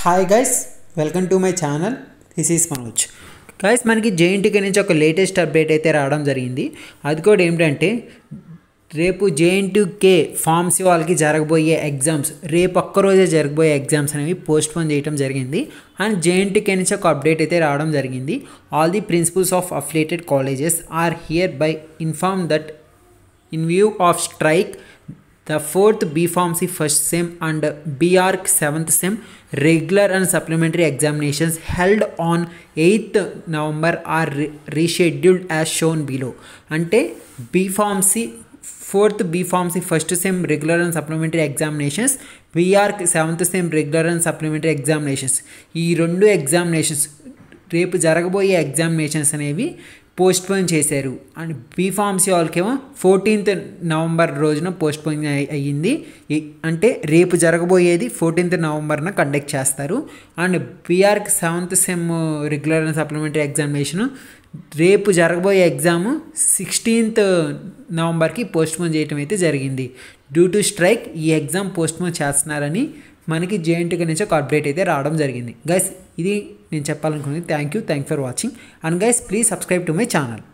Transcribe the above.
Hi guys welcome to my channel this is Manoj guys మనకి JNTK నుంచి ఒక latest update అయితే రావడం జరిగింది. అది కూడా ఏమిటంటే రేపు జేఎన్టీకే ఫార్మసీ వాళ్ళకి జరగబోయే ఎగ్జామ్స్ రేపు ఒక్కరోజే జరగబోయే ఎగ్జామ్స్ అనేవి పోస్ట్పోన్ చేయడం జరిగింది. అండ్ జేఎన్టీకే నుంచి ఒక అప్డేట్ అయితే రావడం జరిగింది. All the principals of affiliated colleges are hereby inform that in view of strike the fourth b pharmacy first sem and brc seventh sem regular and supplementary examinations held on 8th november are re- rescheduled as shown below అంటే B pharmacy fourth B pharmacy first sem regular and supplementary examinations BR seventh sem regular and supplementary examinations ఈ రెండు examinations రేపు జరగబోయే examinations అనేవి postpone చేశారు. And B pharmacy వాళ్ళకేమో fourteenth November రోజున postpone అయ్యింది. అంటే రేపు జరగబోయేది ఫోర్టీన్త్ నవంబర్న కండక్ట్ చేస్తారు. And బీఆర్కి seventh sem regular and supplementary examination రేపు జరగబోయే ఎగ్జామ్ సిక్స్టీన్త్ నవంబర్కి పోస్ట్పోన్ చేయటం అయితే జరిగింది. డ్యూ టు స్ట్రైక్ ఈ ఎగ్జామ్ పోస్ట్పోన్ చేస్తున్నారని మనకి జేఎన్టీకి నుంచి ఒక అప్డేట్ అయితే రావడం జరిగింది. గైస్ ఇది నేను చెప్పాలనుకున్నది. Thank you thank for watching and guys please subscribe to my channel